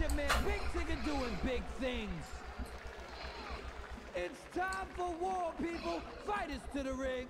your man Big Tigger doing big things. It's time for war, people. Fighters to the ring.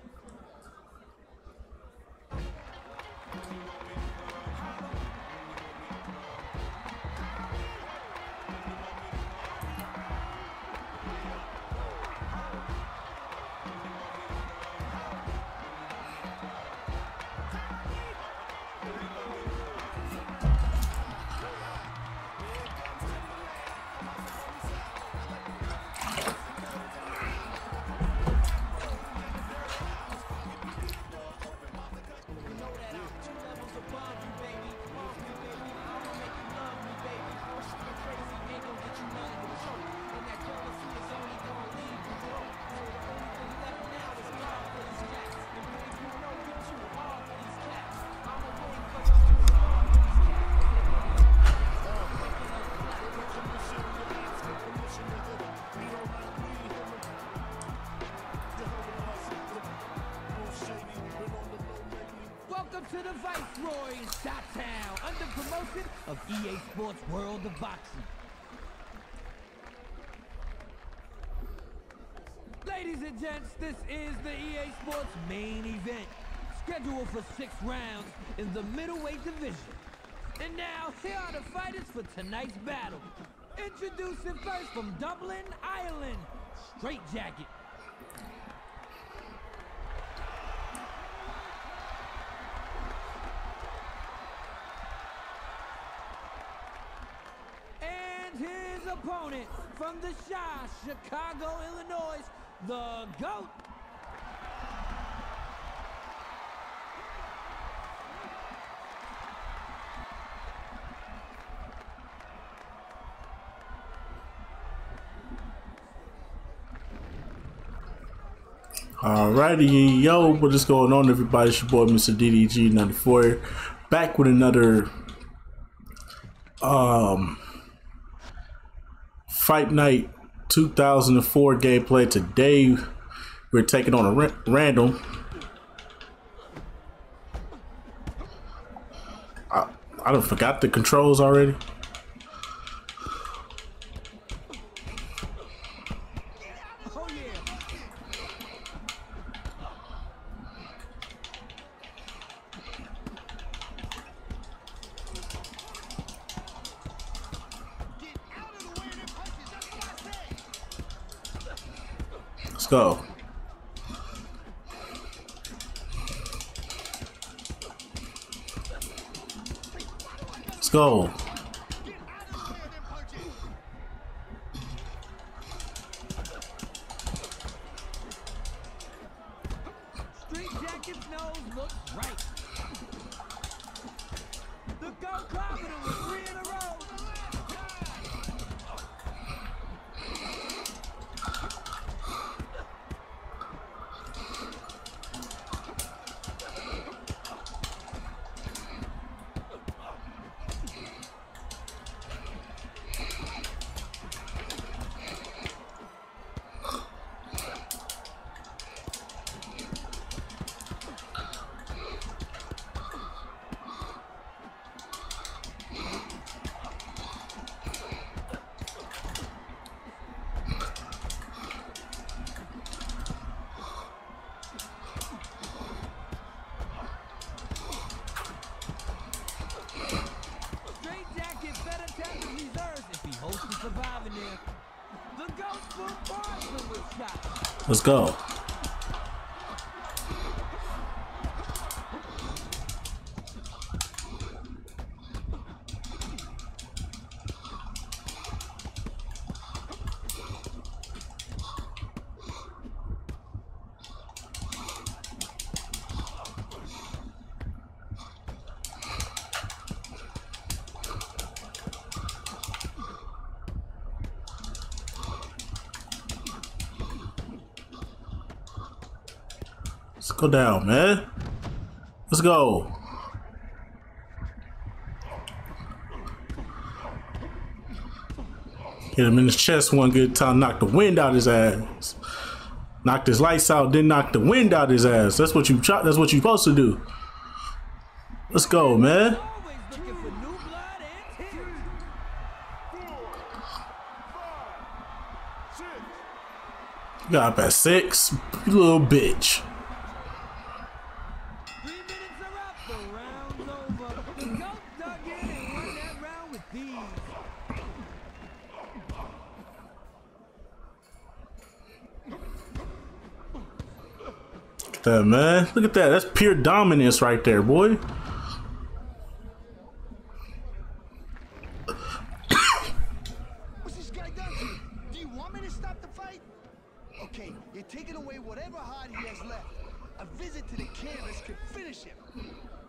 Welcome to the Viceroy in Shot-Town, under promotion of EA Sports World of Boxing. Ladies and gents, this is the EA Sports main event, scheduled for six rounds in the middleweight division. And now, here are the fighters for tonight's battle. Introducing first from Dublin, Ireland, Straight Jacket. And his opponent from the Chi, Chicago, Illinois, the GOAT. Alrighty, yo, what is going on, everybody? It's your boy, Mr. DDG94, back with another um Fight Night 2004 gameplay. Today, we're taking on a ra- random. I, I don't forgot the controls already. Go. Let's go. Let's go. Go down, man. Let's go. Hit him in his chest one good time, knock the wind out his ass. Knocked his lights out, then knock the wind out his ass. That's what you that's what you supposed to do. Let's go, man. Got up at six. You little bitch. Three minutes are up. The round's over. The Goats dug in and won that round with ease. Look at that, man. Look at that. That's pure dominance right there, boy. What's this guy done to you? Do you want me to stop the fight? Okay, you're taking away whatever heart he has left. A visit to the canvas could finish him.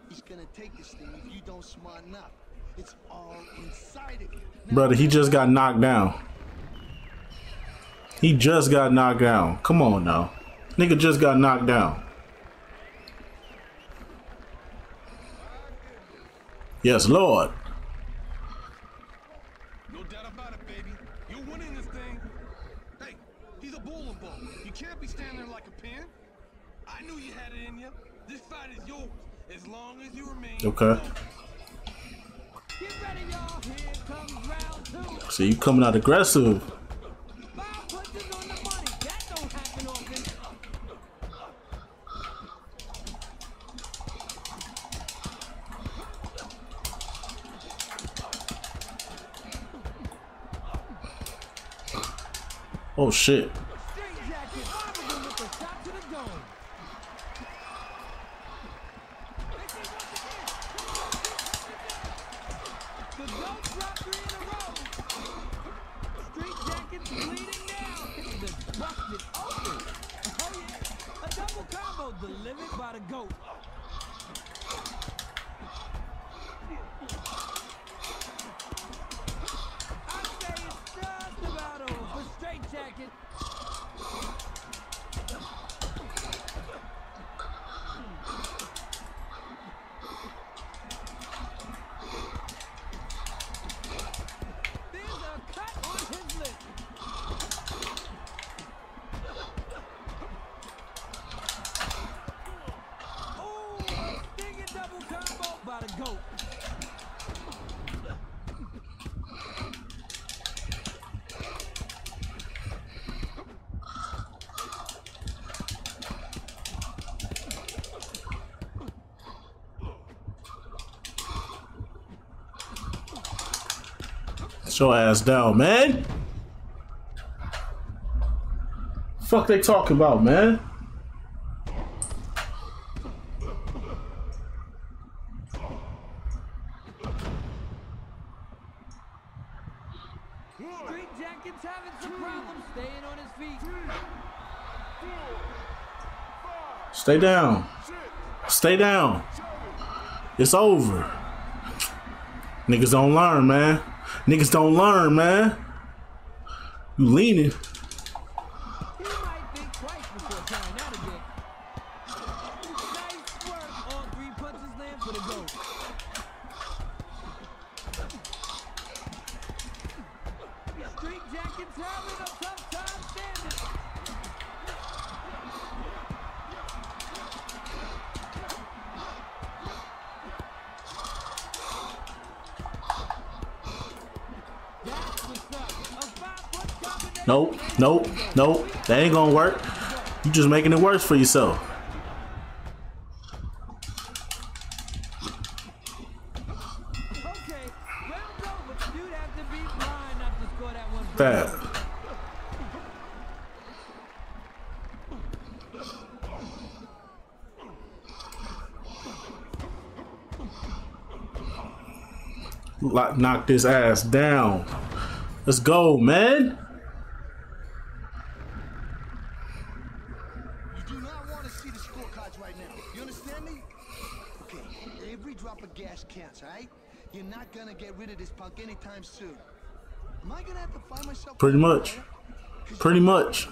He's gonna take this thing if you don't smarten up. It's all inside of you. Now, Brother, he just got knocked down. He just got knocked down. Come on now. Nigga just got knocked down. Yes, Lord. No doubt about it, baby. You're winning this thing. Hey, he's a bowling ball. You can't be standing there like a pin. I knew you had it in you. This fight is yours as long as you remain. Okay. Get ready, y'all. Here comes round two. See, you coming out aggressive. Five punches on the money. That don't happen often. Oh shit. Straight jacket. Five of them with a shot to the dome. The Goats drop three in a row. Street jackets bleeding now. The busted open. Oh yeah. A double combo delivered by the Goat. I say it's just about over for straight jacket. There's a cut on his lip. Oh, a stinging double goat. Your ass down, man. Fuck they talking about, man? Street jacket's having some problems staying on his feet. Stay down. Stay down. It's over. Niggas don't learn, man. Niggas don't learn, man. You leaning. Nope, nope, nope. That ain't gonna work. You just making it worse for yourself. Okay, round's over. You'd have to be blind not to score that Knock this ass down. Let's go, man. You do not want to see the scorecards right now. You understand me? Okay, every drop of gas counts, alright? You're not gonna get rid of this punk anytime soon. Am I gonna have to find myself? Pretty much. Pretty much.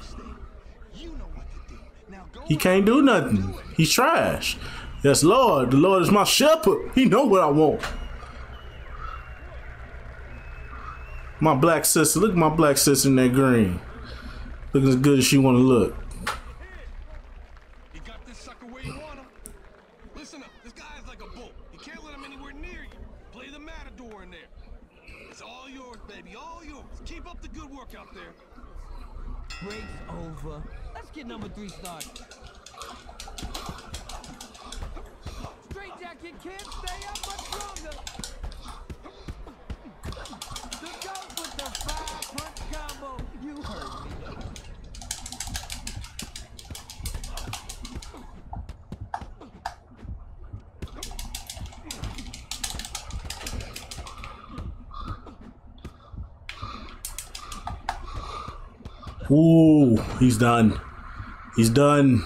He can't do nothing. He's trash. Yes, Lord. The Lord is my shepherd. He know what I want. My black sister. Look at my black sister in that green. Looking as good as she want to look. You got this sucker where you want him. Listen up, this guy's like a bull. You can't let him anywhere near you. Play the matador in there. It's all yours, baby, all yours. Keep up the good work out there. break's over. Let's three started. Straight jacket can't stay up much longer. The goat with the five punch combo. You heard me. Ooh, he's done. He's done.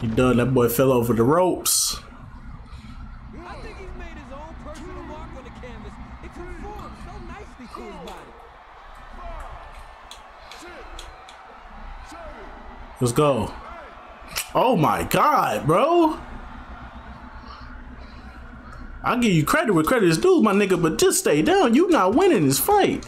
He done. That boy fell over the ropes. I think he's made his own personal mark on the canvas. It conforms so nicely to his body. Let's go. Oh my god, bro. I'll give you credit where credit is due, my nigga, but just stay down. You not winning this fight.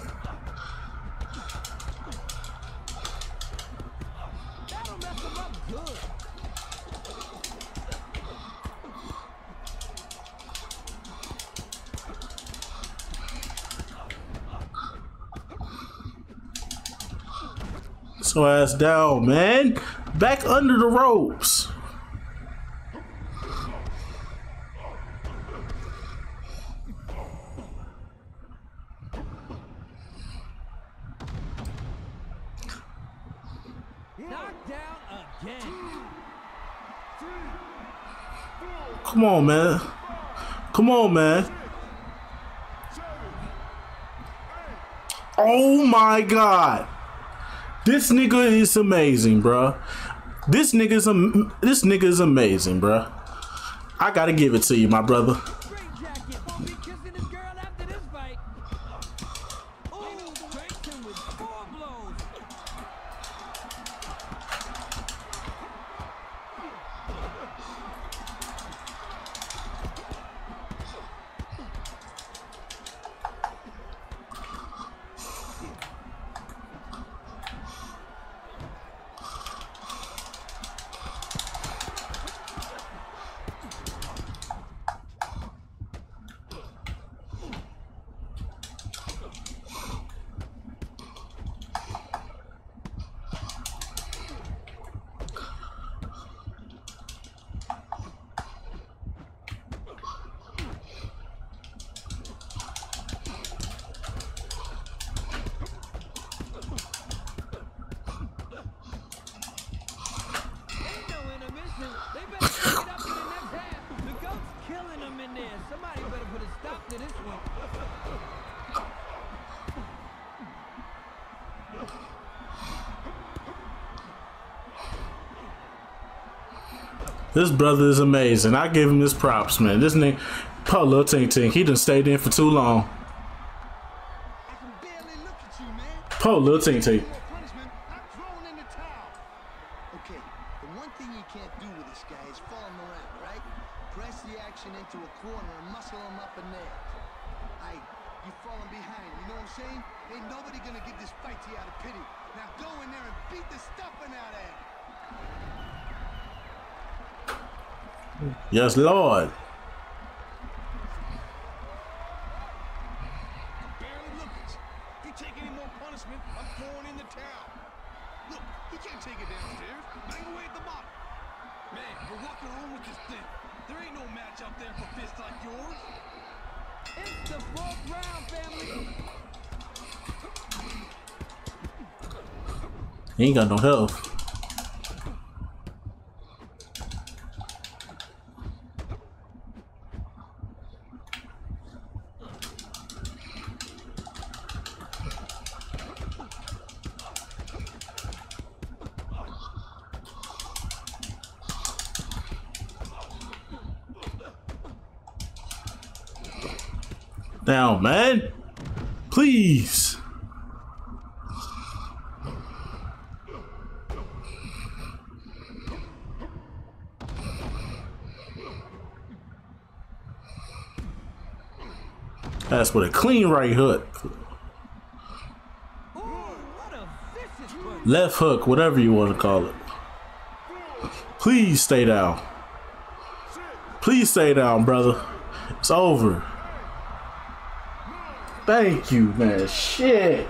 So ass down, man. Back under the ropes. Knocked down again. Come on, man. Come on, man. Oh my god. This nigga is amazing, bruh. This nigga's am- this nigga is amazing, bruh. I gotta give it to you, my brother. Straight jacket won't be kissing his girl after this fight. Oh, strikes him with four blows. Ain't no intermission. They better take it up to the next half. The goat's killing them in there. Somebody better put a stop to this one. This brother is amazing. I give him his props, man. This nigga, Paul Lil Tink Tink, he done stayed in for too long. I can barely look at you, man. Paul Lil Tink Tink. More punishment, I'm throwing in the towel. Okay, the one thing you can't do with this guy is follow him around, right? Press the action into a corner and muscle him up in there. I, you falling behind, you know what I'm saying? Ain't nobody gonna give this fight to you out of pity. Now go in there and beat the stuffing out of him. Yes, Lord. Barely look at you. If you take any more punishment, I'm throwing in the towel. Look, he can't take it downstairs. Bang away at the bottom. Man, we're walking home with this thing. There ain't no match out there for fists like yours. It's the fourth round, family. He ain't no match up there for fists like yours. It's the whole rough family. Ain't got no health. Down, man. Please. That's with a clean right hook. Left hook, whatever you want to call it. Please stay down. Please stay down, brother. It's over. Thank you, man. Shit.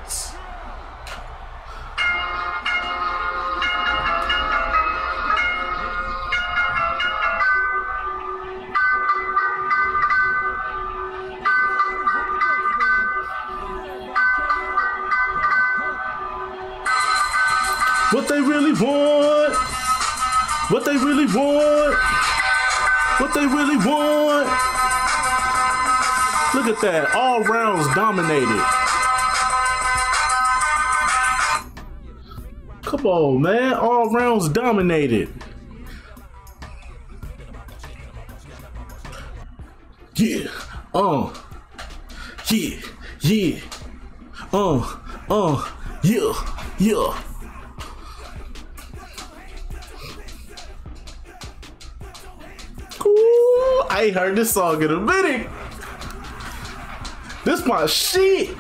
What they really want. What they really want. What they really want. Look at that. All rounds dominated. Come on, man. All rounds dominated. Yeah. Uh. Yeah. Yeah. Uh. Uh. Yeah. Yeah. Ooh, I heard this song in a minute. This my shit.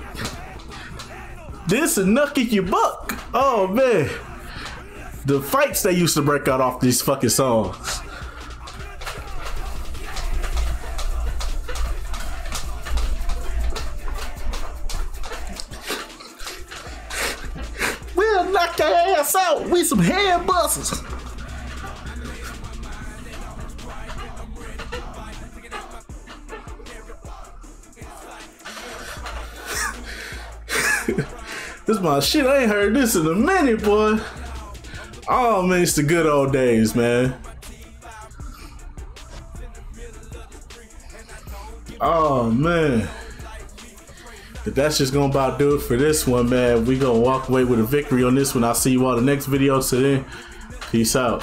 This is Knuck If You Buck. Oh man. The fights they used to break out off these fucking songs. This my shit. I ain't heard this in a minute, boy. Oh man, it's the good old days, man. Oh man. But that's just gonna about do it for this one, man. We gonna walk away with a victory on this one. I'll see you all the next video. Today, peace out.